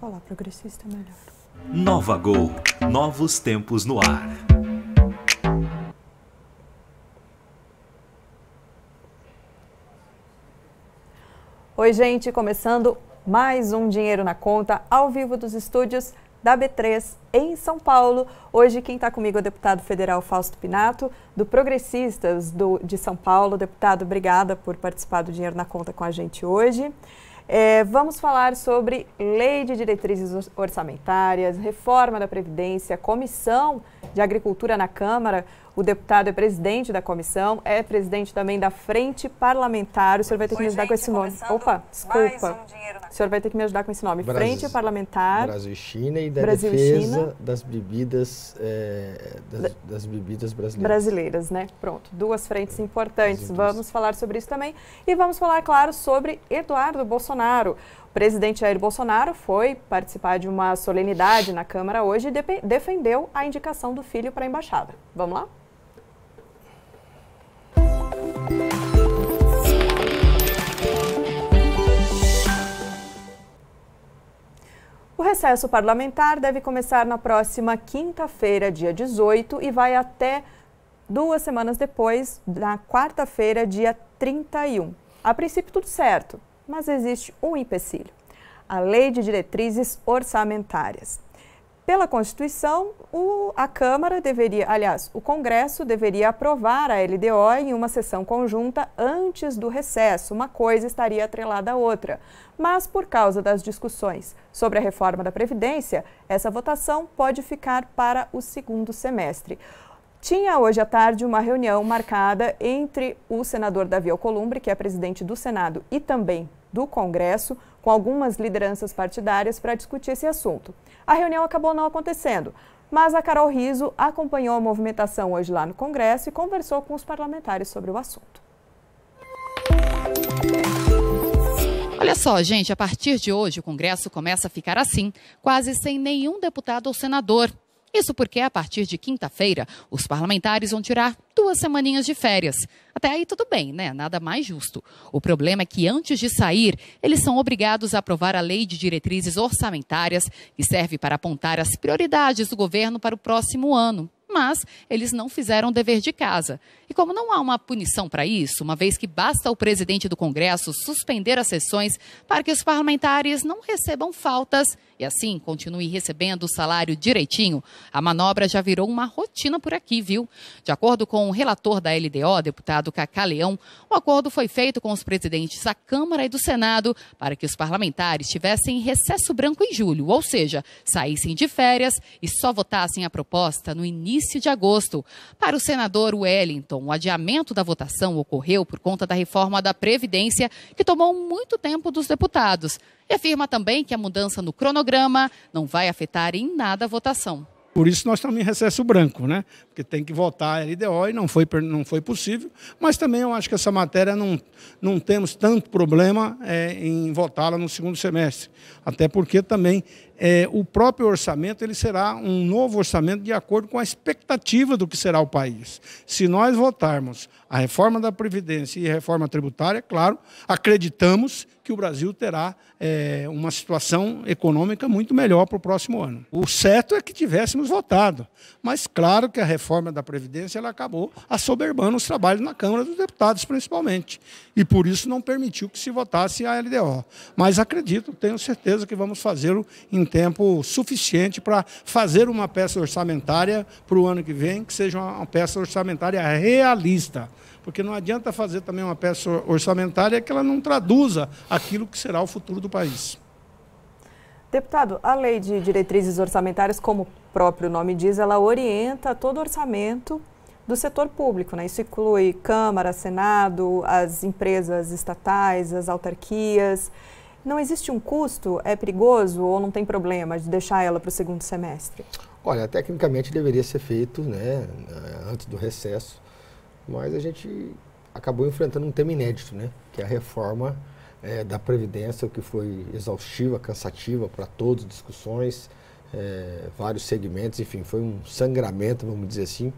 falar progressista é melhor. Nova Gol, novos tempos no ar. Oi, gente, começando mais um Dinheiro na Conta, ao vivo dos estúdios da B3 em São Paulo. Hoje quem está comigo é o deputado federal Fausto Pinato, do Progressistas do, de São Paulo. Deputado, obrigada por participar do Dinheiro na Conta com a gente hoje. É, vamos falar sobre lei de diretrizes orçamentárias, reforma da Previdência, comissão de Agricultura na Câmara. O deputado é presidente da comissão, é presidente também da Frente Parlamentar. O senhor vai ter que Oi, me ajudar gente, com esse nome. Opa, desculpa. Um o senhor vai ter que me ajudar com esse nome. Brasil, Frente Parlamentar. Brasil e China e da Brasil defesa China. das bebidas é, das, das, bebidas brasileiras. Brasileiras, né? Pronto. Duas frentes importantes. Vamos falar sobre isso também. E vamos falar, claro, sobre Eduardo Bolsonaro. Presidente Jair Bolsonaro foi participar de uma solenidade na Câmara hoje e defendeu a indicação do filho para a embaixada. Vamos lá? O recesso parlamentar deve começar na próxima quinta-feira, dia 18, e vai até duas semanas depois, na quarta-feira, dia 31. A princípio, tudo certo, mas existe um empecilho: a Lei de Diretrizes Orçamentárias. Pela Constituição, o, a Câmara deveria, aliás, o Congresso deveria aprovar a LDO em uma sessão conjunta antes do recesso. Uma coisa estaria atrelada à outra. Mas, por causa das discussões sobre a reforma da Previdência, essa votação pode ficar para o segundo semestre. Tinha hoje à tarde uma reunião marcada entre o senador Davi Alcolumbre, que é presidente do Senado, e também do Congresso, com algumas lideranças partidárias para discutir esse assunto. A reunião acabou não acontecendo, mas a Carol Riso acompanhou a movimentação hoje lá no Congresso e conversou com os parlamentares sobre o assunto. Olha só, gente, a partir de hoje o Congresso começa a ficar assim, quase sem nenhum deputado ou senador. Isso porque, a partir de quinta-feira, os parlamentares vão tirar duas semaninhas de férias. Até aí tudo bem, né? Nada mais justo. O problema é que, antes de sair, eles são obrigados a aprovar a Lei de Diretrizes Orçamentárias, que serve para apontar as prioridades do governo para o próximo ano mas eles não fizeram o dever de casa. E como não há uma punição para isso, uma vez que basta o presidente do Congresso suspender as sessões para que os parlamentares não recebam faltas e assim continue recebendo o salário direitinho, a manobra já virou uma rotina por aqui, viu? De acordo com o relator da LDO, deputado Cacá Leão, o acordo foi feito com os presidentes da Câmara e do Senado para que os parlamentares tivessem recesso branco em julho, ou seja, saíssem de férias e só votassem a proposta no início de agosto. Para o senador Wellington, o adiamento da votação ocorreu por conta da reforma da Previdência, que tomou muito tempo dos deputados. E afirma também que a mudança no cronograma não vai afetar em nada a votação. Por isso nós estamos em recesso branco, né? Porque tem que votar a LDO e não foi, não foi possível. Mas também eu acho que essa matéria não, não temos tanto problema é, em votá-la no segundo semestre. Até porque também é, o próprio orçamento ele será um novo orçamento de acordo com a expectativa do que será o país. Se nós votarmos a reforma da Previdência e a reforma tributária, claro, acreditamos que o Brasil terá é, uma situação econômica muito melhor para o próximo ano. O certo é que tivéssemos votado, mas claro que a reforma da Previdência ela acabou assoberbando os trabalhos na Câmara dos Deputados, principalmente, e por isso não permitiu que se votasse a LDO. Mas acredito, tenho certeza que vamos fazê-lo em tempo suficiente para fazer uma peça orçamentária para o ano que vem, que seja uma peça orçamentária realista porque não adianta fazer também uma peça orçamentária que ela não traduza aquilo que será o futuro do país. Deputado, a lei de diretrizes orçamentárias, como o próprio nome diz, ela orienta todo orçamento do setor público, né? Isso inclui Câmara, Senado, as empresas estatais, as autarquias. Não existe um custo? É perigoso ou não tem problema de deixar ela para o segundo semestre? Olha, tecnicamente deveria ser feito né, antes do recesso, mas a gente acabou enfrentando um tema inédito, né? Que é a reforma é, da Previdência, que foi exaustiva, cansativa para todas as discussões, é, vários segmentos, enfim, foi um sangramento, vamos dizer assim,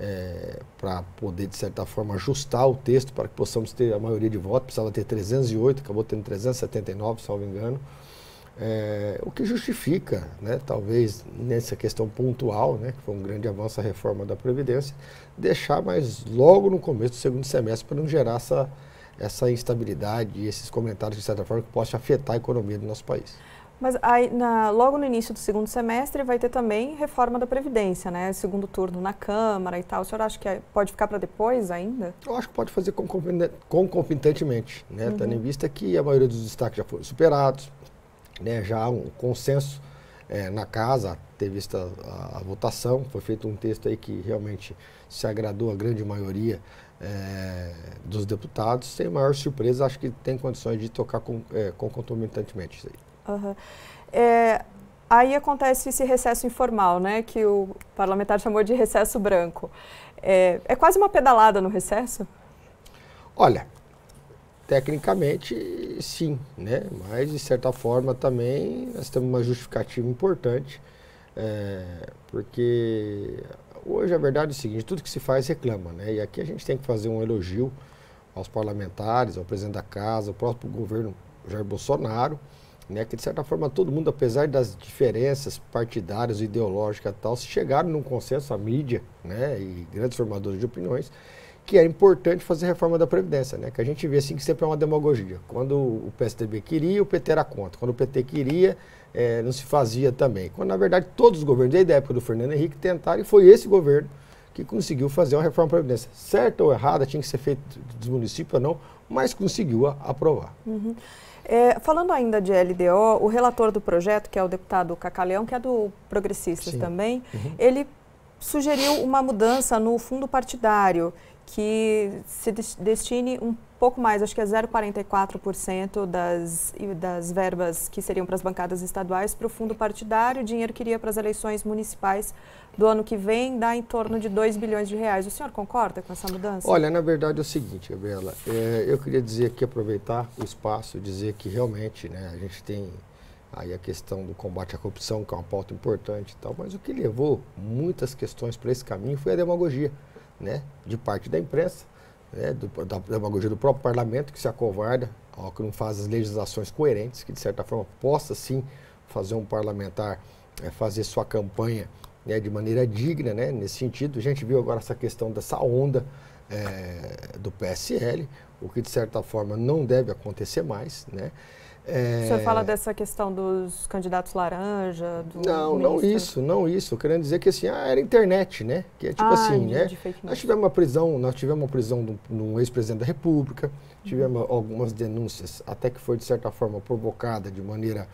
é, para poder, de certa forma, ajustar o texto para que possamos ter a maioria de votos. Precisava ter 308, acabou tendo 379, salvo engano. É, o que justifica, né, talvez nessa questão pontual, né, que foi um grande avanço a reforma da Previdência, deixar mais logo no começo do segundo semestre para não gerar essa, essa instabilidade e esses comentários, de certa forma, que possam afetar a economia do nosso país. Mas aí, na, logo no início do segundo semestre vai ter também reforma da Previdência, né? Segundo turno na Câmara e tal. O senhor acha que é, pode ficar para depois ainda? Eu acho que pode fazer concomitantemente, né? Uhum. Tendo em vista que a maioria dos destaques já foram superados, né? Já há um consenso é, na casa, ter visto a, a, votação, foi feito um texto aí que realmente se agradou a grande maioria é, dos deputados. Sem maior surpresa, acho que tem condições de tocar com, é, concomitantemente isso aí. Uhum. É, aí acontece esse recesso informal, né, que o parlamentar chamou de recesso branco. É, é quase uma pedalada no recesso? Olha, tecnicamente sim, né? mas de certa forma também nós temos uma justificativa importante, é, porque hoje a verdade é o seguinte, tudo que se faz reclama, né? e aqui a gente tem que fazer um elogio aos parlamentares, ao presidente da casa, ao próprio governo Jair Bolsonaro, né, que de certa forma todo mundo, apesar das diferenças partidárias, ideológicas e tal, chegaram num consenso, a mídia né, e grandes formadores de opiniões, que era importante fazer reforma da Previdência, né? Que a gente vê assim que sempre é uma demagogia. Quando o PSDB queria, o PT era contra. Quando o PT queria, é, não se fazia também. Quando, na verdade, todos os governos, desde a época do Fernando Henrique, tentaram, e foi esse governo que conseguiu fazer uma reforma da Previdência. Certa ou errada, tinha que ser feito dos municípios ou não, mas conseguiu aprovar. Uhum. É, falando ainda de LDO, o relator do projeto, que é o deputado Cacaleão, que é do Progressistas Sim. também, uhum. ele sugeriu uma mudança no fundo partidário, que se destine um pouco mais, acho que é 0,44% das, das verbas que seriam para as bancadas estaduais para o fundo partidário, o dinheiro que iria para as eleições municipais do ano que vem dá em torno de 2 bilhões de reais. O senhor concorda com essa mudança? Olha, na verdade é o seguinte, Gabriela, é, eu queria dizer aqui, aproveitar o espaço, dizer que realmente né, a gente tem aí a questão do combate à corrupção, que é uma pauta importante e tal, mas o que levou muitas questões para esse caminho foi a demagogia, né, de parte da imprensa, né, do, da demagogia do próprio parlamento, que se acovarda, ó, que não faz as legislações coerentes, que de certa forma possa sim fazer um parlamentar é, fazer sua campanha né, de maneira digna, né, nesse sentido. A gente viu agora essa questão dessa onda é, do PSL, o que de certa forma não deve acontecer mais, né. É... O senhor fala dessa questão dos candidatos laranja? Do não, ministro. não isso, não isso. Querendo dizer que assim, ah, era internet, né? Que é tipo ah, assim, né? Nós tivemos uma prisão, nós tivemos uma prisão de um ex-presidente da República, tivemos uhum. algumas denúncias, até que foi de certa forma provocada de maneira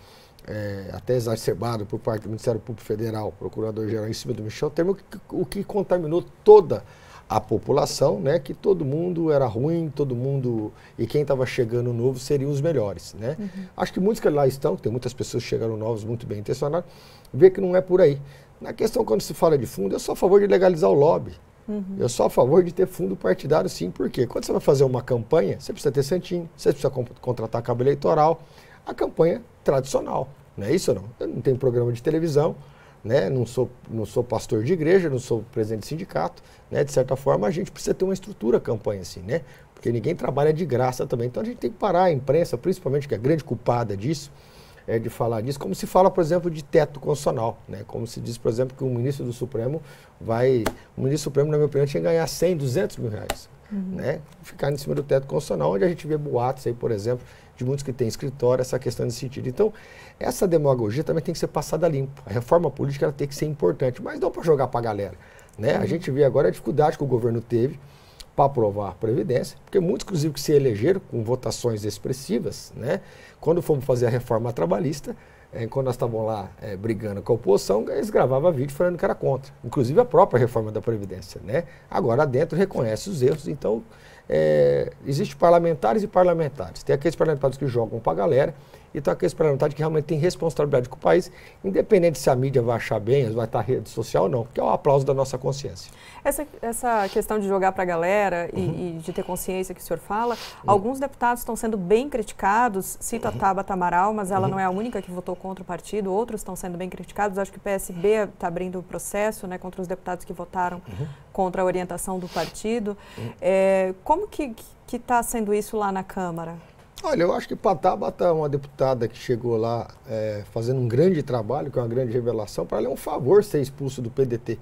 é, até exacerbado por parte do Ministério Público Federal, Procurador-Geral em cima do Michel Temer, o que, contaminou toda a população, né, que todo mundo era ruim, todo mundo e quem estava chegando novo seriam os melhores, né? Uhum. Acho que muitos que lá estão, tem muitas pessoas que chegaram novos muito bem intencionados, vê que não é por aí. Na questão quando se fala de fundo, eu sou a favor de legalizar o lobby. Uhum. Eu sou a favor de ter fundo partidário, sim, porque quando você vai fazer uma campanha, você precisa ter santinho, você precisa contratar cabo eleitoral, a campanha tradicional. Não é isso não? Eu não tenho programa de televisão, né? não, sou, não sou pastor de igreja, não sou presidente de sindicato. Né? De certa forma, a gente precisa ter uma estrutura campanha assim, né? Porque ninguém trabalha de graça também. Então a gente tem que parar a imprensa, principalmente, que é a grande culpada disso, é de falar disso, como se fala, por exemplo, de teto constitucional, né? Como se diz, por exemplo, que o ministro do Supremo vai. O ministro do Supremo, na minha opinião, tinha que ganhar 100, 200 mil reais. Uhum. Né? Ficar em cima do teto constitucional, onde a gente vê boatos aí, por exemplo, de muitos que têm escritório, essa questão nesse sentido. Então, essa demagogia também tem que ser passada limpo. A reforma política ela tem que ser importante, mas não para jogar para a galera. Né? Uhum. A gente vê agora a dificuldade que o governo teve para aprovar a Previdência, porque muitos, inclusive, que se elegeram com votações expressivas, né? quando fomos fazer a reforma trabalhista, é, quando nós estávamos lá é, brigando com a oposição, eles gravavam vídeo falando que era contra. Inclusive a própria reforma da Previdência. Né? Agora dentro reconhece os erros, então é, existe parlamentares e parlamentares. Tem aqueles parlamentares que jogam para a galera e tem aqueles parlamentares que realmente têm responsabilidade com o país, independente se a mídia vai achar bem, vai estar rede social ou não, que é o aplauso da nossa consciência. Essa, essa questão de jogar para a galera e, uhum. e, de ter consciência que o senhor fala, uhum. alguns deputados estão sendo bem criticados, cito uhum. a Tabata Amaral, mas ela uhum. não é a única que votou contra o partido, outros estão sendo bem criticados, acho que o PSB está abrindo o processo né, contra os deputados que votaram uhum. contra a orientação do partido. É, como que está sendo isso lá na Câmara? Olha, eu acho que Patabata, uma deputada que chegou lá é, fazendo um grande trabalho, que é uma grande revelação, para ela é um favor ser expulso do PDT.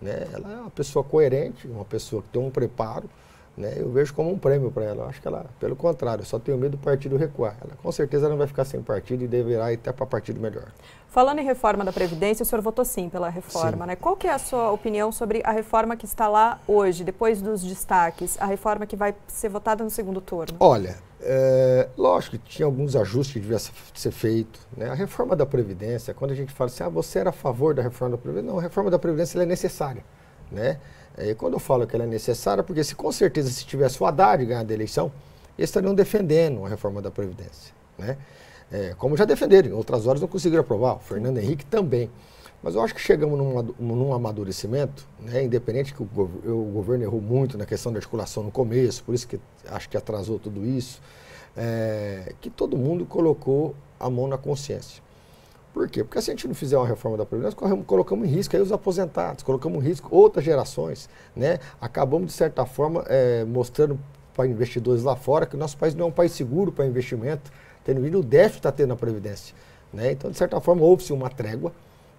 Né? Ela é uma pessoa coerente, uma pessoa que tem um preparo, né? Eu vejo como um prêmio para ela. Eu acho que ela, pelo contrário, só tenho medo do partido recuar. Ela com certeza não vai ficar sem partido e deverá ir até para partido melhor. Falando em reforma da Previdência, o senhor votou sim pela reforma, sim. né? Qual que é a sua opinião sobre a reforma que está lá hoje, depois dos destaques, a reforma que vai ser votada no segundo turno? Olha, é, lógico que tinha alguns ajustes que devia ser feito. Né? A reforma da Previdência, quando a gente fala assim, ah, você era a favor da reforma da Previdência, não, a reforma da Previdência é necessária. Né? É, quando eu falo que ela é necessária, porque se com certeza se tivesse o Haddad ganhado a eleição, eles estariam defendendo a reforma da Previdência. Né? É, como já defenderam, em outras horas não conseguiram aprovar, o Fernando Henrique também. Mas eu acho que chegamos num, num amadurecimento, né, independente que o, o, governo errou muito na questão da articulação no começo, por isso que acho que atrasou tudo isso, é, que todo mundo colocou a mão na consciência. Por quê? Porque se a gente não fizer uma reforma da Previdência, nós colocamos em risco aí os aposentados, colocamos em risco outras gerações. Né? Acabamos, de certa forma, é, mostrando para investidores lá fora que o nosso país não é um país seguro para investimento, tendo vindo o déficit está tendo na Previdência. Né? Então, de certa forma, houve-se uma trégua,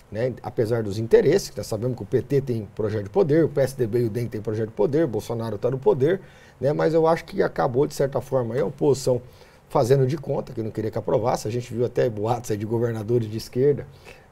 né? apesar dos interesses, que nós sabemos que o PT tem projeto de poder, o PSDB e o DEM tem projeto de poder, Bolsonaro está no poder, né? mas eu acho que acabou, de certa forma, a oposição fazendo de conta que não queria que aprovasse. A gente viu até boatos de governadores de esquerda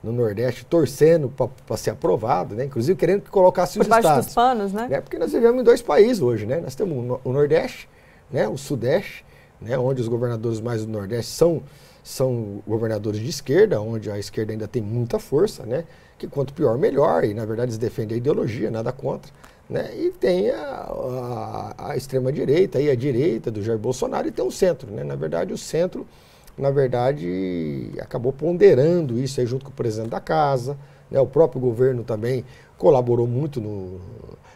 no Nordeste torcendo para ser aprovado, né? inclusive querendo que colocasse Por os estados. dos panos, né? né? Porque nós vivemos em dois países hoje, né? Nós temos o Nordeste, né? o Sudeste, né? onde os governadores mais do Nordeste são, são governadores de esquerda, onde a esquerda ainda tem muita força, né? que quanto pior, melhor, e na verdade eles defendem a ideologia, nada contra. Né? E tem a, a, a extrema-direita e a direita do Jair Bolsonaro e tem o centro. Né? Na verdade, o centro, na verdade, acabou ponderando isso aí junto com o presidente da casa. Né? O próprio governo também colaborou muito no,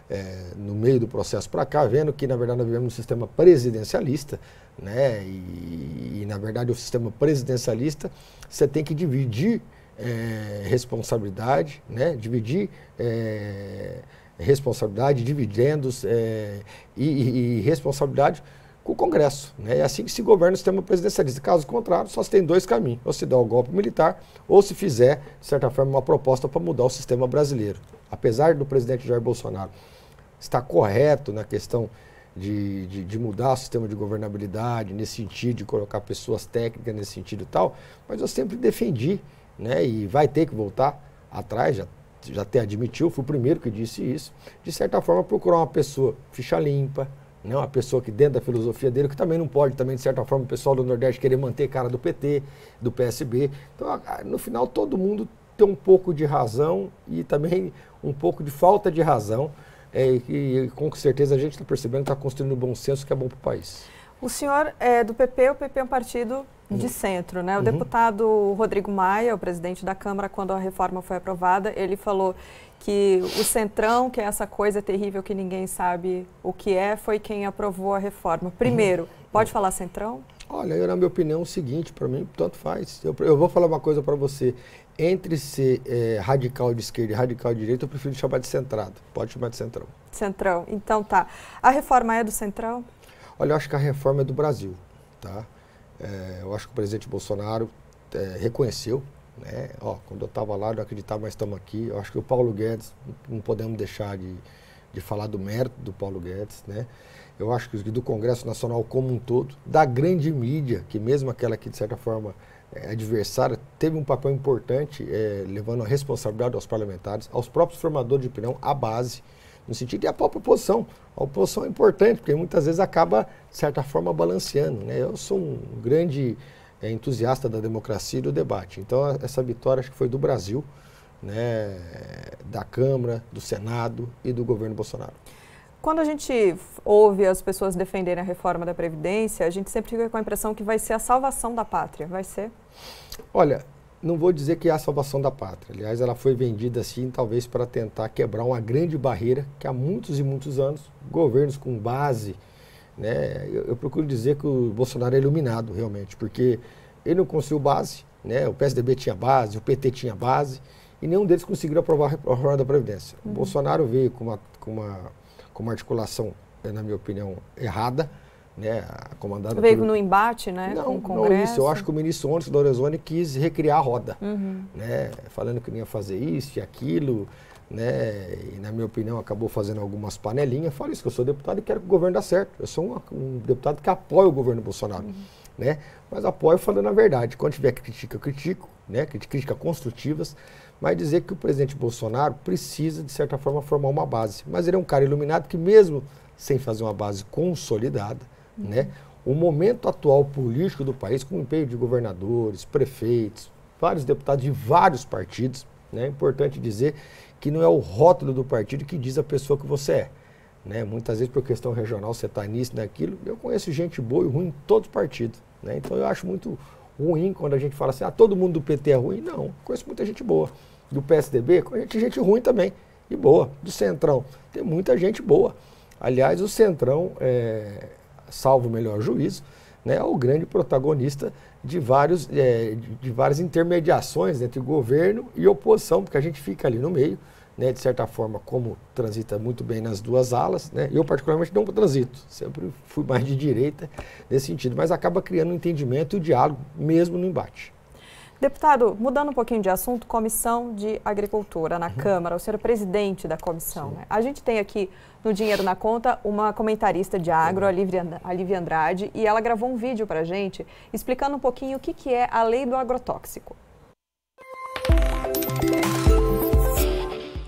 é, no meio do processo para cá, vendo que, na verdade, nós vivemos um sistema presidencialista. Né? E, e, na verdade, o sistema presidencialista, você tem que dividir é, responsabilidade, né? dividir... É, responsabilidade, dividendos é, e, e, e, responsabilidade com o Congresso. Né? É assim que se governa o sistema presidencialista. Caso contrário, só se tem dois caminhos: ou se dá o golpe militar, ou se fizer, de certa forma, uma proposta para mudar o sistema brasileiro. Apesar do presidente Jair Bolsonaro estar correto na questão de, de, de, mudar o sistema de governabilidade, nesse sentido, de colocar pessoas técnicas nesse sentido e tal, mas eu sempre defendi, né? e vai ter que voltar atrás, já já até admitiu, fui o primeiro que disse isso, de certa forma procurar uma pessoa ficha limpa, né, uma pessoa que dentro da filosofia dele, que também não pode, também de certa forma, o pessoal do Nordeste querer manter cara do PT, do PSB. Então, no final, todo mundo tem um pouco de razão e também um pouco de falta de razão. É, e, e com certeza a gente está percebendo que está construindo um bom senso que é bom para o país. O senhor é do PP, o PP é um partido de uhum. centro, né? O uhum. deputado Rodrigo Maia, o presidente da Câmara, quando a reforma foi aprovada, ele falou que o centrão, que é essa coisa terrível que ninguém sabe o que é, foi quem aprovou a reforma. Primeiro, uhum. pode falar centrão? Olha, eu, na minha opinião, é o seguinte, para mim, tanto faz. Eu, eu, vou falar uma coisa para você. Entre ser é, radical de esquerda e radical de direita, eu prefiro chamar de centrado. Pode chamar de centrão. Centrão. Então tá. A reforma é do centrão? Olha, eu acho que a reforma é do Brasil, tá? É, eu acho que o presidente Bolsonaro é, reconheceu, né? Ó, quando eu estava lá, não acreditava, mas estamos aqui. Eu acho que o Paulo Guedes, não podemos deixar de, de falar do mérito do Paulo Guedes, né? Eu acho que do Congresso Nacional como um todo, da grande mídia, que mesmo aquela que de certa forma é adversária, teve um papel importante, é, levando a responsabilidade aos parlamentares, aos próprios formadores de opinião, à base, no sentido de a própria oposição. A oposição é importante, porque muitas vezes acaba, de certa forma, balanceando. Né? Eu sou um grande é, entusiasta da democracia e do debate. Então, essa vitória acho que foi do Brasil, né, da Câmara, do Senado e do governo Bolsonaro. Quando a gente ouve as pessoas defenderem a reforma da Previdência, a gente sempre fica com a impressão que vai ser a salvação da pátria. Vai ser? Olha, não vou dizer que é a salvação da pátria. Aliás, ela foi vendida assim, talvez para tentar quebrar uma grande barreira que há muitos e muitos anos, governos com base, né? Eu, eu procuro dizer que o Bolsonaro é iluminado realmente, porque ele não conseguiu base, né? O PSDB tinha base, o PT tinha base, e nenhum deles conseguiu aprovar a reforma da Previdência. Uhum. O Bolsonaro veio com uma, com uma, com uma articulação, na minha opinião, errada, né, comandada Veio por... no embate, né, não, com o Congresso. Não, isso. Eu acho que o ministro Onyx Lorenzoni quis recriar a roda, uhum. né, falando que não ia fazer isso e aquilo, né, e na minha opinião acabou fazendo algumas panelinhas. Falo isso, que eu sou deputado e quero que o governo dê certo. Eu sou um, um deputado que apoia o governo Bolsonaro, uhum. né, mas apoio falando a verdade. Quando tiver crítica, eu critico, né, críticas construtivas, mas dizer que o presidente Bolsonaro precisa, de certa forma, formar uma base. Mas ele é um cara iluminado que mesmo sem fazer uma base consolidada, né? O momento atual político do país, com o empenho de governadores, prefeitos, vários deputados de vários partidos, né? É importante dizer que não é o rótulo do partido que diz a pessoa que você é. Né? Muitas vezes, por questão regional, você está nisso, naquilo. Eu conheço gente boa e ruim em todos os partidos. Né? Então, eu acho muito ruim quando a gente fala assim, ah, todo mundo do PT é ruim. Não, conheço muita gente boa. Do PSDB, conheço gente ruim também e boa. Do Centrão, tem muita gente boa. Aliás, o Centrão, é, salvo o melhor juízo, né, é o grande protagonista de, vários, é, de, várias intermediações entre governo e oposição, porque a gente fica ali no meio, né, de certa forma, como transita muito bem nas duas alas. Né, eu, particularmente, não transito, sempre fui mais de direita nesse sentido, mas acaba criando um entendimento e o diálogo, mesmo no embate. Deputado, mudando um pouquinho de assunto, Comissão de Agricultura na uhum. Câmara, o senhor é presidente da comissão. Né? A gente tem aqui no Dinheiro na Conta uma comentarista de agro, a Lívia Andrade, e ela gravou um vídeo para a gente explicando um pouquinho o que, que é a lei do agrotóxico.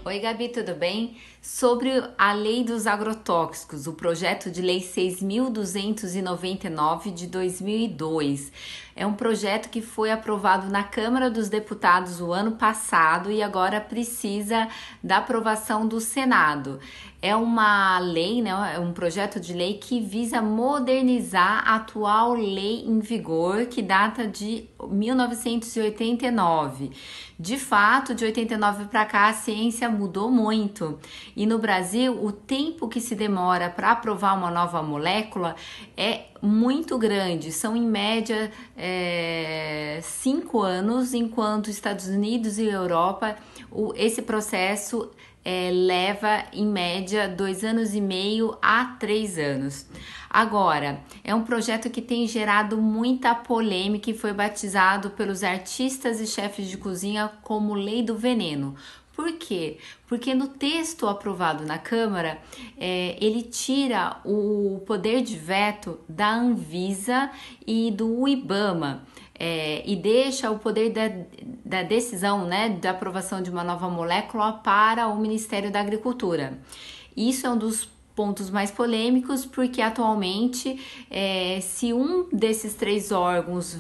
Oi, Gabi, tudo bem? Sobre a Lei dos Agrotóxicos, o projeto de lei 6.299 de 2002. É um projeto que foi aprovado na Câmara dos Deputados o ano passado e agora precisa da aprovação do Senado. É uma lei, né, é um projeto de lei que visa modernizar a atual lei em vigor, que data de 1989. De fato, de 89 para cá, a ciência mudou muito. E no Brasil, o tempo que se demora para aprovar uma nova molécula é muito grande, são em média é, cinco anos, enquanto Estados Unidos e Europa o, esse processo é, leva em média dois anos e meio a três anos. Agora, é um projeto que tem gerado muita polêmica e foi batizado pelos artistas e chefes de cozinha como Lei do Veneno, por quê? Porque no texto aprovado na Câmara, é, ele tira o poder de veto da Anvisa e do IBAMA. É, e deixa o poder da, da decisão, né, da aprovação de uma nova molécula para o Ministério da Agricultura. Isso é um dos pontos mais polêmicos, porque atualmente, é, se um desses três órgãos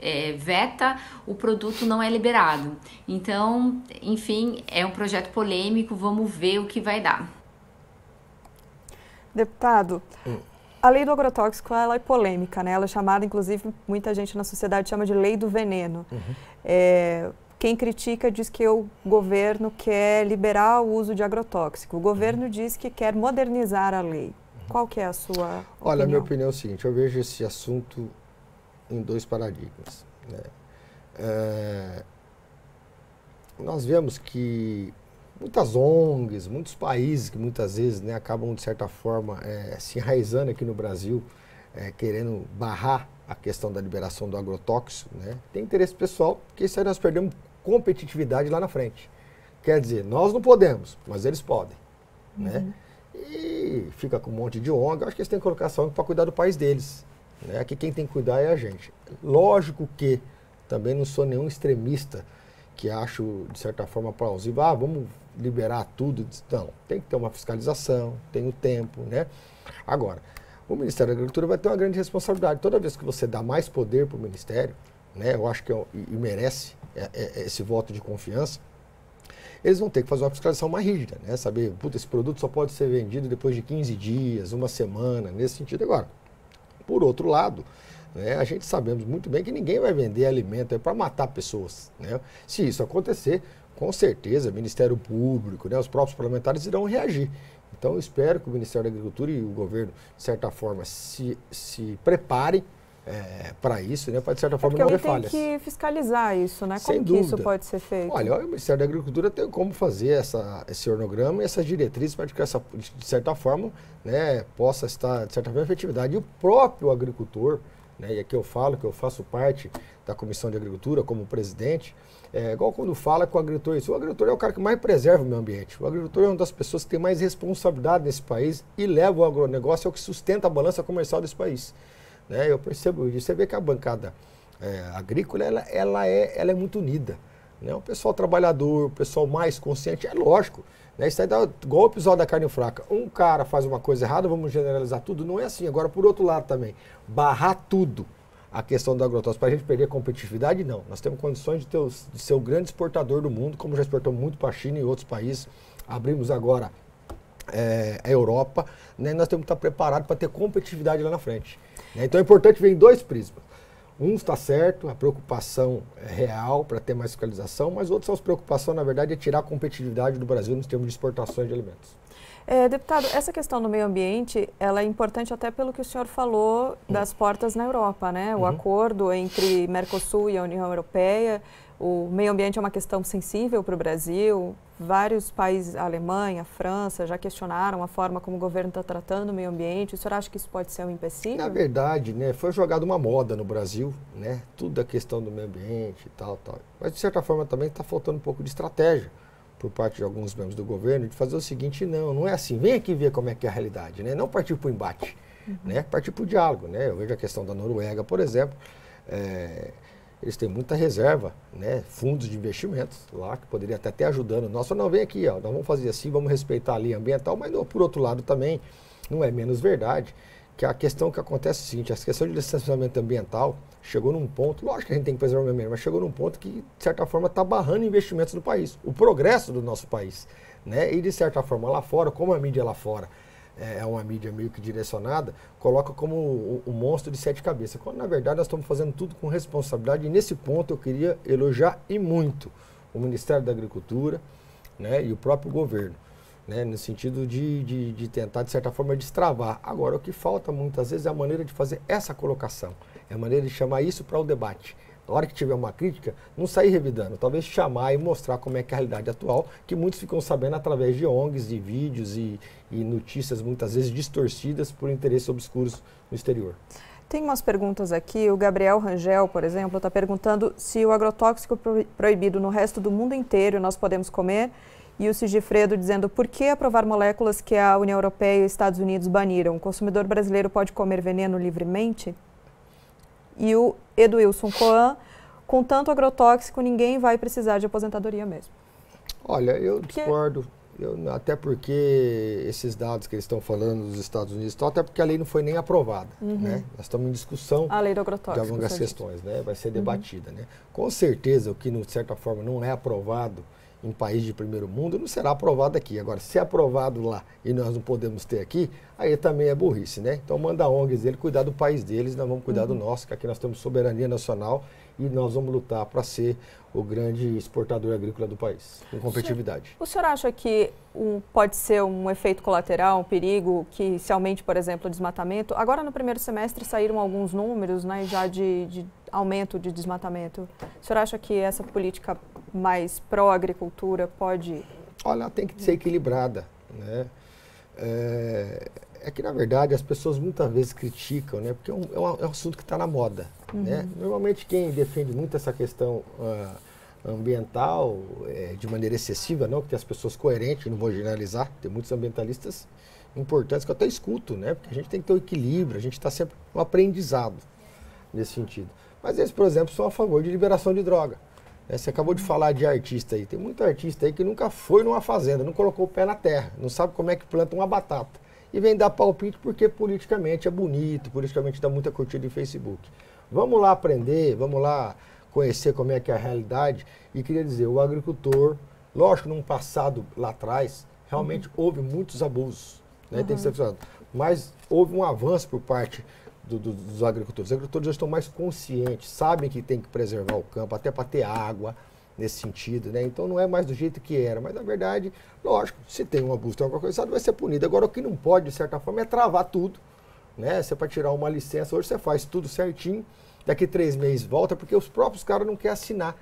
é, veta, o produto não é liberado. Então, enfim, é um projeto polêmico, vamos ver o que vai dar. Deputado, hum. A lei do agrotóxico ela é polêmica, né? Ela é chamada, inclusive, muita gente na sociedade chama de lei do veneno. Uhum. É, quem critica diz que o governo quer liberar o uso de agrotóxico. O governo uhum. diz que quer modernizar a lei. Uhum. Qual que é a sua Olha, opinião? a minha opinião é o seguinte, eu vejo esse assunto em dois paradigmas. Né? É, nós vemos que muitas ONGs, muitos países que muitas vezes né, acabam, de certa forma, é, se enraizando aqui no Brasil, é, querendo barrar a questão da liberação do agrotóxico, né, tem interesse pessoal, porque isso aí nós perdemos competitividade lá na frente. Quer dizer, nós não podemos, mas eles podem. Né? Uhum. Né? E fica com um monte de ONG, acho que eles têm que colocar essa ONG para cuidar do país deles. Né? Aqui quem tem que cuidar é a gente. Lógico que também não sou nenhum extremista que acho, de certa forma, plausível. Ah, vamos liberar tudo. Não, tem que ter uma fiscalização, tem o tempo, né? Agora, o Ministério da Agricultura vai ter uma grande responsabilidade. Toda vez que você dá mais poder para o Ministério, né, eu acho que é, e, merece é, é, é, esse voto de confiança, eles vão ter que fazer uma fiscalização mais rígida, né? Saber, puta, esse produto só pode ser vendido depois de 15 dias, uma semana, nesse sentido. Agora, por outro lado, né, a gente sabemos muito bem que ninguém vai vender alimento para matar pessoas. Né? Se isso acontecer, com certeza, o Ministério Público, né, os próprios parlamentares irão reagir. Então, eu espero que o Ministério da Agricultura e o governo, de certa forma, se, se preparem é, para isso, né, para de certa É forma porque não haver alguém tem falhas. que fiscalizar isso, né? Sem Como que isso dúvida. pode ser feito? Olha, o Ministério da Agricultura tem como fazer essa, esse organograma e essas diretrizes para que essa, de certa forma, né, possa estar, de certa forma, efetividade. E o próprio agricultor, né, e aqui eu falo que eu faço parte da Comissão de Agricultura como presidente, é igual quando fala com o agricultor, isso, o agricultor é o cara que mais preserva o meio ambiente. O agricultor é uma das pessoas que tem mais responsabilidade nesse país e leva o agronegócio, é o que sustenta a balança comercial desse país. Né? Eu percebo isso. Você vê que a bancada é, agrícola ela, ela, é, ela é muito unida. Né? O pessoal trabalhador, o pessoal mais consciente, é lógico. Né? Isso aí dá, igual o episódio da carne fraca. Um cara faz uma coisa errada, vamos generalizar tudo. Não é assim. Agora, por outro lado também, barrar tudo a questão do agrotóxico para a gente perder a competitividade, não. Nós temos condições de, ter de ser o grande exportador do mundo, como já exportou muito para a China e outros países. Abrimos agora é, a Europa, né? nós temos que estar preparados para ter competitividade lá na frente. né? Então é importante ver em dois prismas. Um está certo, a preocupação é real para ter mais fiscalização, mas outros são as preocupações, na verdade, é tirar a competitividade do Brasil nos termos de exportações de alimentos. É, deputado, essa questão do meio ambiente, ela é importante até pelo que o senhor falou das portas na Europa, né? O Uhum. acordo entre Mercosul e a União Europeia, o meio ambiente é uma questão sensível para o Brasil. Vários países, a Alemanha, a França, já questionaram a forma como o governo está tratando o meio ambiente. O senhor acha que isso pode ser um empecilho? Na verdade, né, foi jogada uma moda no Brasil, né? Tudo a questão do meio ambiente e tal, tal. Mas de certa forma também está faltando um pouco de estratégia por parte de alguns membros do governo de fazer o seguinte, não, não é assim. Vem aqui ver como é que é a realidade, né? Não partir para o embate, né? Partir para o diálogo, né? Eu vejo a questão da Noruega, por exemplo, é, eles têm muita reserva, né? Fundos de investimentos lá que poderia até estar ajudando. Nossa, não vem aqui, ó, nós vamos fazer assim, vamos respeitar a lei ambiental, mas não, por outro lado também não é menos verdade que a questão que acontece é o seguinte, a questão de licenciamento ambiental chegou num ponto, lógico que a gente tem que preservar o meio ambiente, mas chegou num ponto que, de certa forma, está barrando investimentos no país, o progresso do nosso país. Né? E, de certa forma, lá fora, como a mídia lá fora é é uma mídia meio que direcionada, coloca como o, o monstro de sete cabeças, quando, na verdade, nós estamos fazendo tudo com responsabilidade, e nesse ponto eu queria elogiar e muito o Ministério da Agricultura né? e o próprio governo né, no sentido de, de, de, tentar, de certa forma, destravar. Agora, o que falta muitas vezes é a maneira de fazer essa colocação, é a maneira de chamar isso para o debate. Na hora que tiver uma crítica, não sair revidando, talvez chamar e mostrar como é que é a realidade atual, que muitos ficam sabendo através de ONGs, de vídeos e, e notícias muitas vezes distorcidas por interesses obscuros no exterior. Tem umas perguntas aqui. O Gabriel Rangel, por exemplo, está perguntando se o agrotóxico proibido no resto do mundo inteiro nós podemos comer e o Sigifredo dizendo por que aprovar moléculas que a União Europeia e Estados Unidos baniram? O consumidor brasileiro pode comer veneno livremente? E o Eduilson Coan, com tanto agrotóxico, ninguém vai precisar de aposentadoria mesmo. Olha, eu discordo. Eu, até porque esses dados que eles estão falando dos Estados Unidos, até porque a lei não foi nem aprovada. Uhum. Né? Nós estamos em discussão a lei do agrotóxico, de algumas questões, né? vai ser debatida. Uhum. Né? Com certeza, o que, de certa forma, não é aprovado em país de primeiro mundo não será aprovado aqui. Agora, se é aprovado lá e nós não podemos ter aqui, aí também é burrice, né? Então manda a ONGs dele cuidar do país deles, nós vamos cuidar uhum. do nosso, que aqui nós temos soberania nacional e nós vamos lutar para ser o grande exportador agrícola do país, com competitividade. O senhor, acha que um, pode ser um efeito colateral, um perigo que se aumente, por exemplo, o desmatamento? Agora, no primeiro semestre, saíram alguns números né, já de, de aumento de desmatamento. O senhor acha que essa política mais pró-agricultura pode... Olha, tem que ser equilibrada, né? É, é, que, na verdade, as pessoas muitas vezes criticam, né? Porque é um, é um, é um assunto que está na moda, uhum. né? Normalmente, quem defende muito essa questão uh, ambiental é, de maneira excessiva, não, que tem as pessoas coerentes, não vou generalizar, tem muitos ambientalistas importantes que eu até escuto, né? Porque a gente tem que ter o um equilíbrio, a gente está sempre um aprendizado nesse sentido. Mas eles, por exemplo, são a favor de liberação de droga. É, você acabou de falar de artista aí. Tem muito artista aí que nunca foi numa fazenda, não colocou o pé na terra, não sabe como é que planta uma batata. E vem dar palpite porque politicamente é bonito, politicamente dá muita curtida em Facebook. Vamos lá aprender, vamos lá conhecer como é que é a realidade. E queria dizer, o agricultor, lógico, num passado lá atrás, realmente uhum. houve muitos abusos. Né? Uhum. Tem que ser falado. Mas houve um avanço por parte do, do, dos agricultores. Os agricultores já estão mais conscientes, sabem que tem que preservar o campo, até para ter água nesse sentido, né? Então não é mais do jeito que era, mas na verdade, lógico, se tem um abuso, tem alguma coisa, vai ser punido. Agora o que não pode, de certa forma, é travar tudo, né? Você para tirar uma licença, hoje você faz tudo certinho, daqui três meses volta, porque os próprios caras não querem assinar.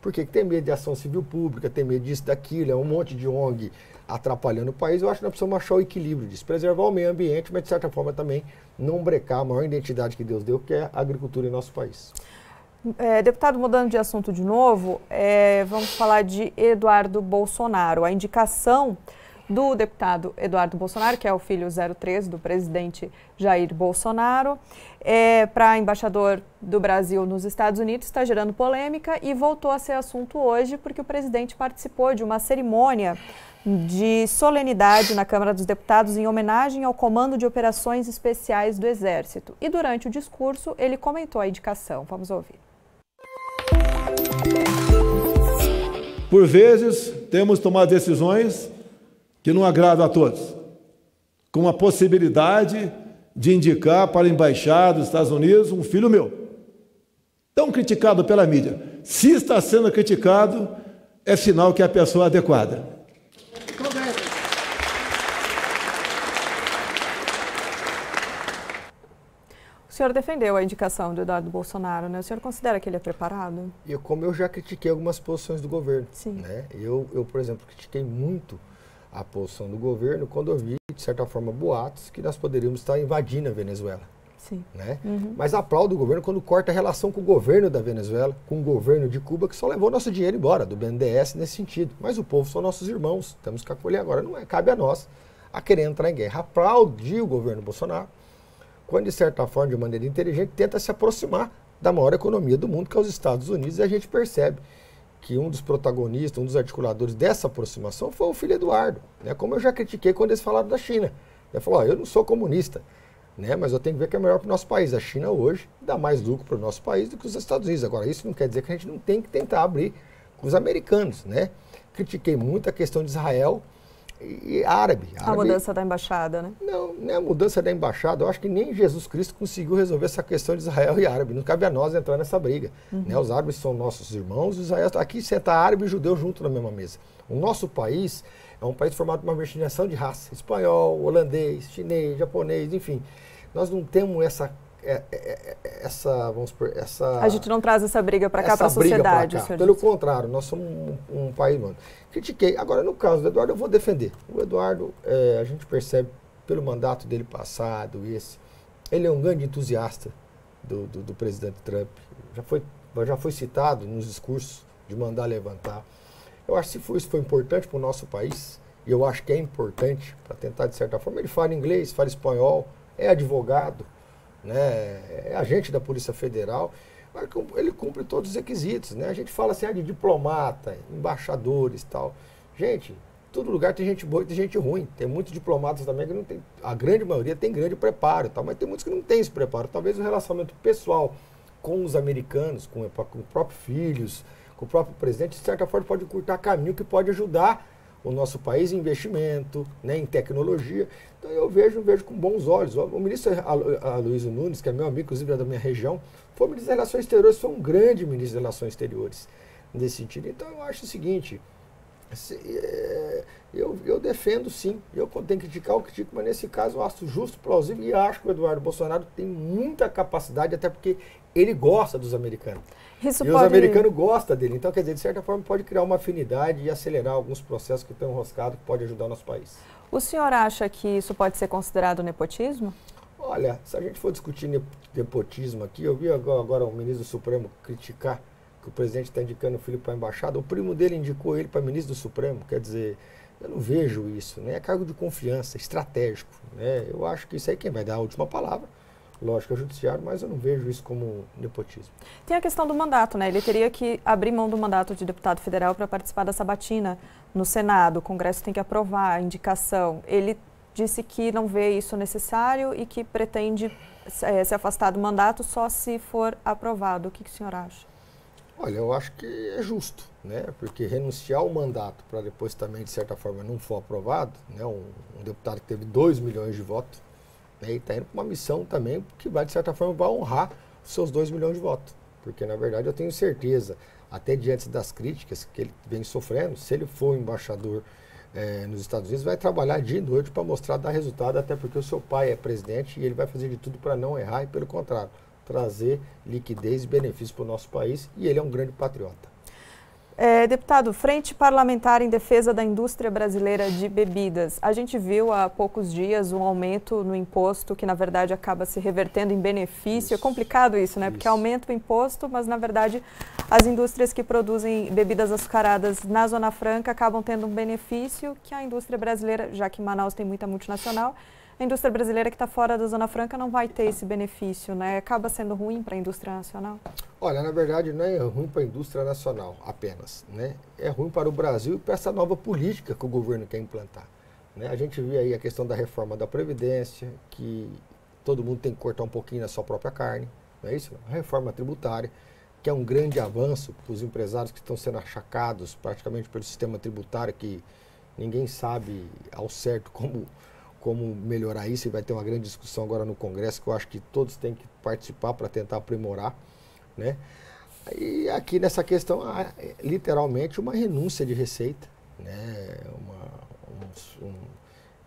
Porque tem medo de ação civil pública, tem medo disso, daquilo, é um monte de ONG atrapalhando o país. Eu acho que nós precisamos achar o equilíbrio disso, preservar o meio ambiente, mas de certa forma também não brecar a maior identidade que Deus deu, que é a agricultura em nosso país. É, deputado, mudando de assunto de novo, é, vamos falar de Eduardo Bolsonaro. A indicação do deputado Eduardo Bolsonaro, que é o filho 03 do presidente Jair Bolsonaro, é, para embaixador do Brasil nos Estados Unidos, está gerando polêmica e voltou a ser assunto hoje porque o presidente participou de uma cerimônia de solenidade na Câmara dos Deputados em homenagem ao Comando de Operações Especiais do Exército. E durante o discurso, ele comentou a indicação. Vamos ouvir. Por vezes, temos tomado decisões que não agradam a todos, com a possibilidade de indicar para a embaixada dos Estados Unidos um filho meu, tão criticado pela mídia. Se está sendo criticado, é sinal que é a pessoa adequada. O senhor defendeu a indicação do Eduardo Bolsonaro, né? O senhor considera que ele é preparado? E como eu já critiquei algumas posições do governo, Sim. né? Eu, eu, por exemplo, critiquei muito a posição do governo quando eu vi, de certa forma, boatos que nós poderíamos estar invadindo a Venezuela. Sim. Né? Uhum. Mas aplaudo o governo quando corta a relação com o governo da Venezuela, com o governo de Cuba, que só levou nosso dinheiro embora, do BNDES nesse sentido. Mas o povo são nossos irmãos, temos que acolher agora. Não é, cabe a nós a querer entrar em guerra. Aplaudi o governo Bolsonaro, quando, de certa forma, de maneira inteligente, tenta se aproximar da maior economia do mundo, que é os Estados Unidos, e a gente percebe que um dos protagonistas, um dos articuladores dessa aproximação foi o filho Eduardo. Né? Como eu já critiquei quando eles falaram da China. Ele falou, ó, eu não sou comunista, né? mas eu tenho que ver que é melhor para o nosso país. A China hoje dá mais lucro para o nosso país do que os Estados Unidos. Agora, isso não quer dizer que a gente não tem que tentar abrir com os americanos. Né? Critiquei muito a questão de Israel, e árabe, A mudança da embaixada, né? Não, não é a mudança da embaixada. Eu acho que nem Jesus Cristo conseguiu resolver essa questão de Israel e árabe. Não cabe a nós entrar nessa briga. Uhum. Né? Os árabes são nossos irmãos, Israel aqui senta árabe e judeu junto na mesma mesa. O nosso país é um país formado por uma miscigenação de raça: espanhol, holandês, chinês, japonês, enfim. Nós não temos essa essa, vamos por, essa... A gente não traz essa briga para cá, para a sociedade. Pelo disse. contrário, nós somos um, um, país, mano. Critiquei. Agora, no caso do Eduardo, eu vou defender. O Eduardo, é, a gente percebe pelo mandato dele passado, esse, ele é um grande entusiasta do, do, do presidente Trump. Já foi, já foi citado nos discursos de mandar levantar. Eu acho que se isso foi importante para o nosso país, e eu acho que é importante para tentar, de certa forma, ele fala inglês, fala espanhol, é advogado, né, é agente da Polícia Federal, ele cumpre todos os requisitos. Né? A gente fala assim ah, de diplomata, embaixadores tal. Gente, todo lugar tem gente boa e tem gente ruim. Tem muitos diplomatas também que não tem. A grande maioria tem grande preparo, tal, mas tem muitos que não têm esse preparo. Talvez o relacionamento pessoal com os americanos, com, com os próprios filhos, com o próprio presidente, de certa forma pode curtar caminho que pode ajudar o nosso país em investimento, né, em tecnologia. Então eu vejo, vejo com bons olhos. O ministro Aloysio Nunes, que é meu amigo, inclusive é da minha região, foi ministro das Relações Exteriores, foi um grande ministro das Relações Exteriores nesse sentido. Então eu acho o seguinte, se, é, eu, eu defendo sim, eu tenho que criticar, eu critico, mas nesse caso eu acho justo, plausível e acho que o Eduardo Bolsonaro tem muita capacidade, até porque ele gosta dos americanos. Isso e pode... os americanos gostam dele. Então, quer dizer, de certa forma, pode criar uma afinidade e acelerar alguns processos que estão enroscados, que pode ajudar o nosso país. O senhor acha que isso pode ser considerado nepotismo? Olha, se a gente for discutir nepotismo aqui, eu vi agora, o ministro do Supremo criticar que o presidente está indicando o filho para a embaixada, o primo dele indicou ele para ministro do Supremo, quer dizer, eu não vejo isso, né? É cargo de confiança, estratégico, né? Eu acho que isso aí quem vai dar a última palavra lógico, é judiciário, mas eu não vejo isso como nepotismo. Tem a questão do mandato, né? Ele teria que abrir mão do mandato de deputado federal para participar da sabatina no Senado. O Congresso tem que aprovar a indicação. Ele disse que não vê isso necessário e que pretende é, se afastar do mandato só se for aprovado. O que, que o senhor acha? Olha, eu acho que é justo, né? Porque renunciar ao mandato para depois também, de certa forma, não for aprovado, né? Um, um deputado que teve 2 milhões de votos, né? E está indo para uma missão também que vai, de certa forma, vai honrar os seus 2 milhões de votos. Porque, na verdade, eu tenho certeza, até diante das críticas que ele vem sofrendo, se ele for embaixador é, nos Estados Unidos, vai trabalhar dia e noite para mostrar dar resultado, até porque o seu pai é presidente e ele vai fazer de tudo para não errar e, pelo contrário, trazer liquidez e benefícios para o nosso país e ele é um grande patriota. É, deputado, Frente Parlamentar em Defesa da Indústria Brasileira de Bebidas. A gente viu há poucos dias um aumento no imposto que, na verdade, acaba se revertendo em benefício. É isso. É complicado isso, né? Isso. Porque aumenta o imposto, mas, na verdade, as indústrias que produzem bebidas açucaradas na Zona Franca acabam tendo um benefício que a indústria brasileira, já que Manaus tem muita multinacional, a indústria brasileira que está fora da Zona Franca não vai ter esse benefício, né? Acaba sendo ruim para a indústria nacional? Olha, na verdade não é ruim para a indústria nacional apenas, né? É ruim para o Brasil e para essa nova política que o governo quer implantar. Né? A gente vê aí a questão da reforma da Previdência, que todo mundo tem que cortar um pouquinho na sua própria carne, não é isso? A reforma tributária, que é um grande avanço para os empresários que estão sendo achacados praticamente pelo sistema tributário, que ninguém sabe ao certo como como melhorar isso e vai ter uma grande discussão agora no Congresso que eu acho que todos têm que participar para tentar aprimorar, né? E aqui nessa questão, há, literalmente uma renúncia de receita, né? Uma, um, um,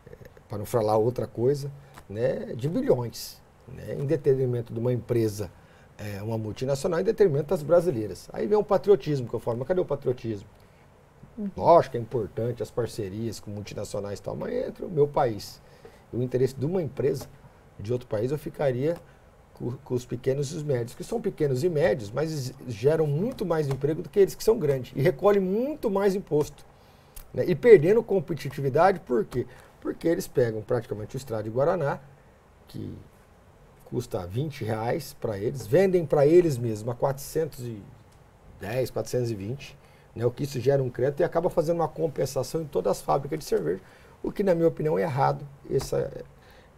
é, para não falar outra coisa, né? De bilhões, né? Em detrimento de uma empresa, é, uma multinacional, em detrimento das brasileiras. Aí vem o patriotismo que eu falo, mas cadê o patriotismo? Uhum. Lógico que é importante as parcerias com multinacionais e tal, mas entra o meu país o interesse de uma empresa de outro país, eu ficaria com, com, os pequenos e os médios, que são pequenos e médios, mas geram muito mais emprego do que eles que são grandes e recolhem muito mais imposto. Né? E perdendo competitividade, por quê? Porque eles pegam praticamente o estrado de Guaraná, que custa 20 reais para eles, vendem para eles mesmos a 410, 420, né? o que isso gera um crédito e acaba fazendo uma compensação em todas as fábricas de cerveja o que, na minha opinião, é errado, essa,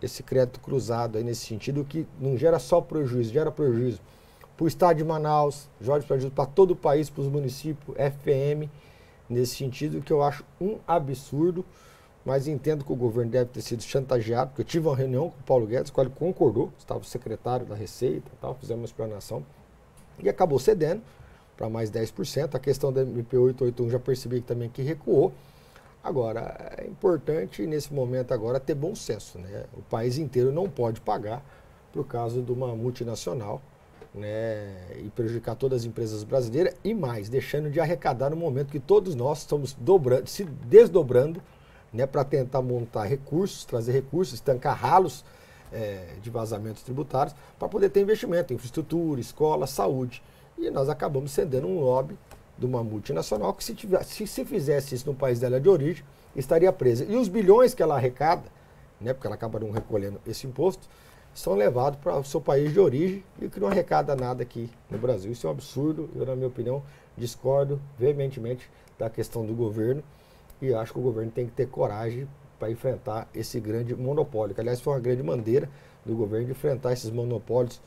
esse crédito cruzado aí nesse sentido, que não gera só prejuízo, gera prejuízo para o estado de Manaus, Jorge prejuízo para todo o país, para os municípios, FM, nesse sentido, que eu acho um absurdo, mas entendo que o governo deve ter sido chantageado, porque eu tive uma reunião com o Paulo Guedes, com ele concordou, estava o secretário da Receita, tal, fizemos uma explanação, e acabou cedendo para mais 10%. A questão da MP881 já percebi também que recuou, Agora, é importante nesse momento agora ter bom senso. Né? O país inteiro não pode pagar por causa de uma multinacional né? e prejudicar todas as empresas brasileiras e mais, deixando de arrecadar no momento que todos nós estamos dobrando, se desdobrando né? para tentar montar recursos, trazer recursos, estancar ralos é, de vazamentos tributários para poder ter investimento em infraestrutura, escola, saúde. E nós acabamos cedendo um lobby de uma multinacional que se, tivesse, se, se fizesse isso no país dela de origem, estaria presa. E os bilhões que ela arrecada, né, porque ela acaba não recolhendo esse imposto, são levados para o seu país de origem e que não arrecada nada aqui no Brasil. Isso é um absurdo. Eu, na minha opinião, discordo veementemente da questão do governo e acho que o governo tem que ter coragem para enfrentar esse grande monopólio, que aliás foi uma grande bandeira do governo de enfrentar esses monopólios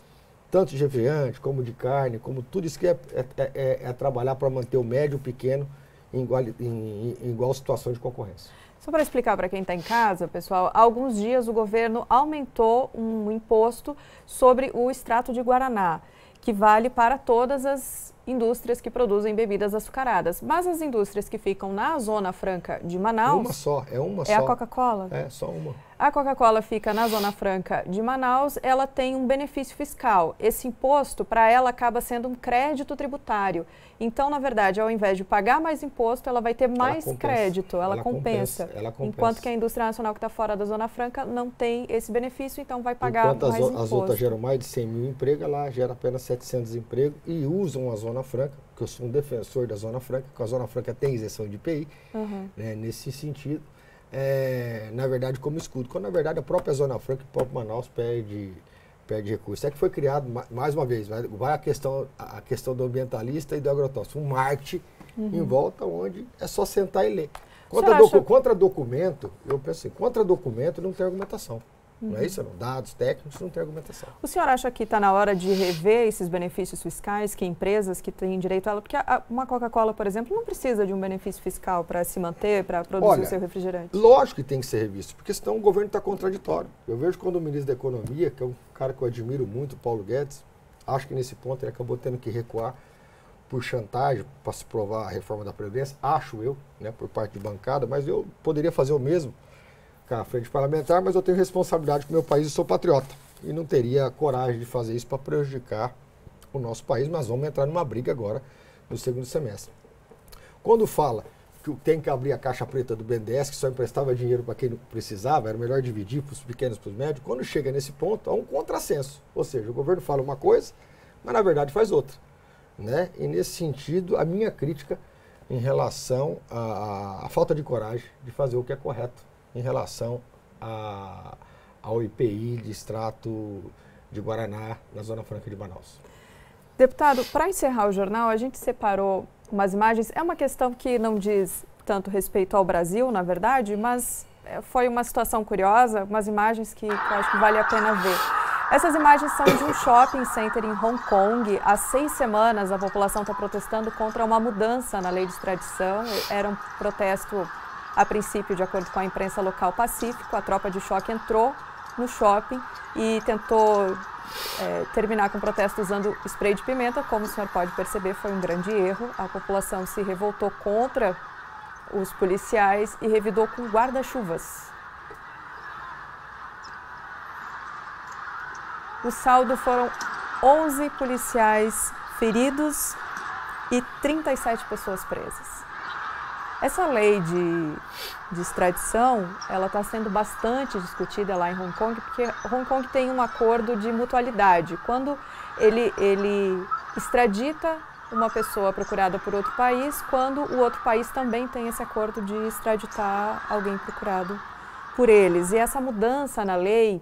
tanto de refrigerante, como de carne, como tudo isso que é, é, é, é trabalhar para manter o médio e o pequeno em igual, em, em igual situação de concorrência. Só para explicar para quem está em casa, pessoal, há alguns dias o governo aumentou um imposto sobre o extrato de Guaraná, que vale para todas as indústrias que produzem bebidas açucaradas. Mas as indústrias que ficam na Zona Franca de Manaus. Uma só, é uma é só. É a Coca-Cola? É, só uma. A Coca-Cola fica na Zona Franca de Manaus, ela tem um benefício fiscal. Esse imposto, para ela, acaba sendo um crédito tributário. Então, na verdade, ao invés de pagar mais imposto, ela vai ter mais ela crédito, ela, ela compensa. compensa. Ela compensa. Enquanto que a indústria nacional que está fora da Zona Franca não tem esse benefício, então vai pagar Enquanto mais as, imposto. as outras geram mais de 100 mil empregos, ela gera apenas 700 empregos e usam a Zona Franca, que eu sou um defensor da Zona Franca, porque a Zona Franca tem isenção de IPI, uhum. né, nesse sentido é, na verdade, como escudo. Quando, na verdade, a própria Zona Franca e o próprio Manaus perde, perde recursos. É que foi criado, mais uma vez, vai, vai a, questão, a questão do ambientalista e do agrotóxico. Um marketing uhum. em volta onde é só sentar e ler. Contra, docu contra documento, eu penso assim, contra documento não tem argumentação. Uhum. Não é isso? Não. Dados técnicos não tem argumentação. O senhor acha que está na hora de rever esses benefícios fiscais que empresas que têm direito a ela? Porque a, uma Coca-Cola, por exemplo, não precisa de um benefício fiscal para se manter, para produzir Olha, o seu refrigerante. Lógico que tem que ser revisto, porque senão o governo está contraditório. Eu vejo quando o ministro da Economia, que é um cara que eu admiro muito, Paulo Guedes, acho que nesse ponto ele acabou tendo que recuar, por chantagem para se provar a reforma da Previdência, acho eu, né, por parte de bancada, mas eu poderia fazer o mesmo com a frente parlamentar, mas eu tenho responsabilidade com o meu país e sou patriota. E não teria coragem de fazer isso para prejudicar o nosso país, mas vamos entrar numa briga agora no segundo semestre. Quando fala que tem que abrir a caixa preta do BNDES, que só emprestava dinheiro para quem não precisava, era melhor dividir para os pequenos para os médios, quando chega nesse ponto, há um contrassenso. Ou seja, o governo fala uma coisa, mas na verdade faz outra. Né? E nesse sentido, a minha crítica em relação à, à falta de coragem de fazer o que é correto em relação a, ao IPI de extrato de Guaraná na Zona Franca de Manaus. Deputado, para encerrar o jornal, a gente separou umas imagens. É uma questão que não diz tanto respeito ao Brasil, na verdade, mas é, foi uma situação curiosa, umas imagens que, que eu acho que vale a pena ver. Essas imagens são de um shopping center em Hong Kong. Há seis semanas a população está protestando contra uma mudança na lei de extradição. Era um protesto, a princípio, de acordo com a imprensa local pacífico. A tropa de choque entrou no shopping e tentou é, terminar com o protesto usando spray de pimenta. Como o senhor pode perceber, foi um grande erro. A população se revoltou contra os policiais e revidou com guarda-chuvas. O saldo foram 11 policiais feridos e 37 pessoas presas. Essa lei de, de extradição, ela está sendo bastante discutida lá em Hong Kong, porque Hong Kong tem um acordo de mutualidade. Quando ele, ele extradita uma pessoa procurada por outro país, quando o outro país também tem esse acordo de extraditar alguém procurado por eles. E essa mudança na lei,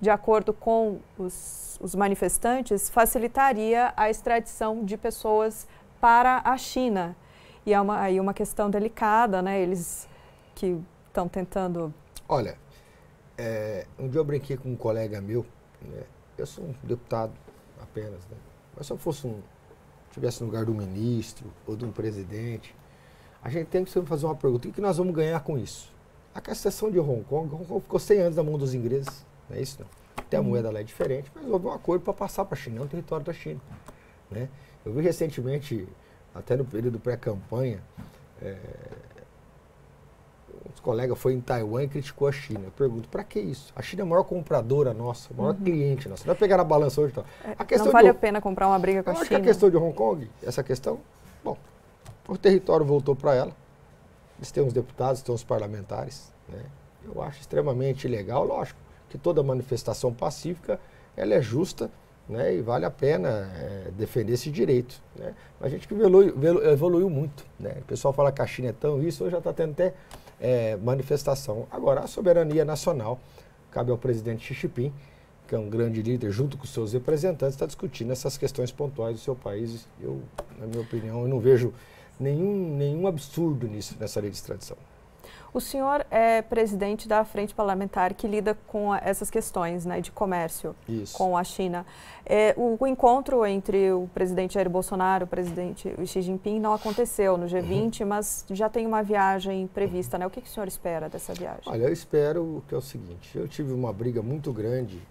de acordo com os, os manifestantes, facilitaria a extradição de pessoas para a China. E é uma, aí uma questão delicada, né? Eles que estão tentando. Olha, é, um dia eu brinquei com um colega meu, né? eu sou um deputado apenas, né? mas se eu fosse um. tivesse no lugar do ministro ou de um presidente, a gente tem que sempre fazer uma pergunta: o que nós vamos ganhar com isso? A questão de Hong Kong, Hong Kong ficou 100 anos na mão dos ingleses, não é isso? Não? Até a uhum. moeda lá é diferente, mas houve um acordo para passar para a China, é um território da China. Né? Eu vi recentemente até no período pré-campanha, é, uns colegas foi em Taiwan e criticou a China. Eu pergunto, para que isso? A China é a maior compradora nossa, o maior uhum. cliente nosso. Não vai pegar na balança hoje. Então. A questão não vale a pena comprar uma briga com a China. Acho que a questão de Hong Kong, essa questão, bom, o território voltou para ela. Eles têm uns deputados, têm uns parlamentares. Né? Eu acho extremamente legal, lógico, que toda manifestação pacífica ela é justa né, e vale a pena é, defender esse direito. Né? A gente que evoluiu, evoluiu muito. Né? O pessoal fala que a China é tão isso, hoje já está tendo até é, manifestação. Agora, a soberania nacional cabe ao presidente Xi Jinping, que é um grande líder, junto com seus representantes, está discutindo essas questões pontuais do seu país. Eu, na minha opinião, eu não vejo nenhum, nenhum absurdo nisso, nessa lei de extradição. O senhor é presidente da frente parlamentar que lida com essas questões né, de comércio Isso. com a China. É, o, o, encontro entre o presidente Jair Bolsonaro e o presidente Xi Jinping não aconteceu no G20, uhum. mas já tem uma viagem prevista. Né? O que, que o senhor espera dessa viagem? Olha, eu espero que é o seguinte: eu tive uma briga muito grande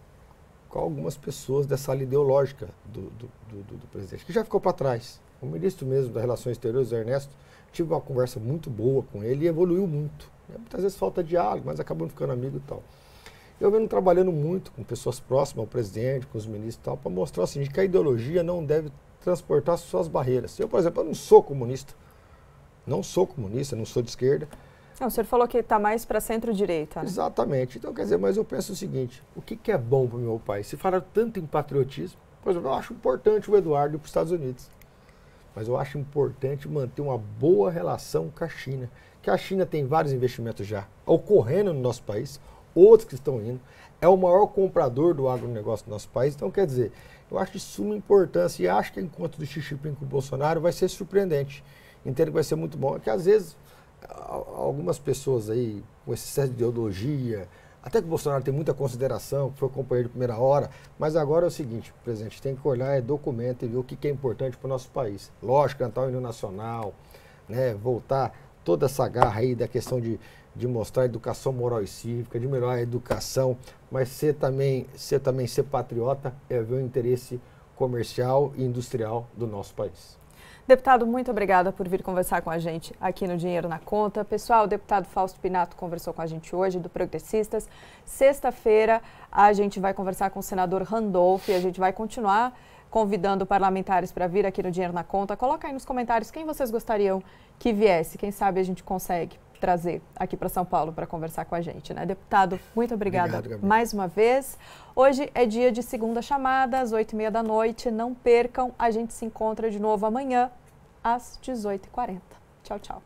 com algumas pessoas dessa ala ideológica do, do, do, do presidente, que já ficou para trás. O ministro mesmo das Relações Exteriores, Ernesto, tive uma conversa muito boa com ele e evoluiu muito. Né? Muitas vezes falta diálogo, mas acabamos ficando amigo e tal. Eu venho trabalhando muito com pessoas próximas ao presidente, com os ministros e tal, para mostrar o seguinte, que a ideologia não deve transportar suas barreiras. Eu, por exemplo, eu não sou comunista. Não sou comunista, não sou de esquerda. Não, o senhor falou que está mais para centro-direita. Né? Exatamente. Então, quer dizer, mas eu penso o seguinte, o que, que é bom para o meu país? Se falar tanto em patriotismo, por exemplo, eu acho importante o Eduardo para os Estados Unidos. Mas eu acho importante manter uma boa relação com a China. Que a China tem vários investimentos já ocorrendo no nosso país, outros que estão indo. É o maior comprador do agronegócio do nosso país. Então, quer dizer, eu acho de suma importância e acho que o encontro do Xi Jinping com o Bolsonaro vai ser surpreendente. Entendo que vai ser muito bom. É que às vezes algumas pessoas aí com excesso de ideologia, até que o Bolsonaro tem muita consideração, foi companheiro de primeira hora, mas agora é o seguinte, presidente, tem que olhar, é documento e ver o que, é importante para o nosso país. Lógico, cantar o hino nacional, né, voltar toda essa garra aí da questão de, de mostrar educação moral e cívica, de melhorar a educação, mas ser também, ser também ser patriota é ver o interesse comercial e industrial do nosso país. Deputado, muito obrigada por vir conversar com a gente aqui no Dinheiro na Conta. Pessoal, o deputado Fausto Pinato conversou com a gente hoje, do Progressistas. Sexta-feira, a gente vai conversar com o senador Randolph e a gente vai continuar convidando parlamentares para vir aqui no Dinheiro na Conta. Coloca aí nos comentários quem vocês gostariam que viesse. Quem sabe a gente consegue trazer aqui para São Paulo para conversar com a gente, né? Deputado, muito obrigada Obrigado, mais uma vez. Hoje é dia de segunda chamada, às oito e meia da noite. Não percam, a gente se encontra de novo amanhã, às 18h40. Tchau, tchau.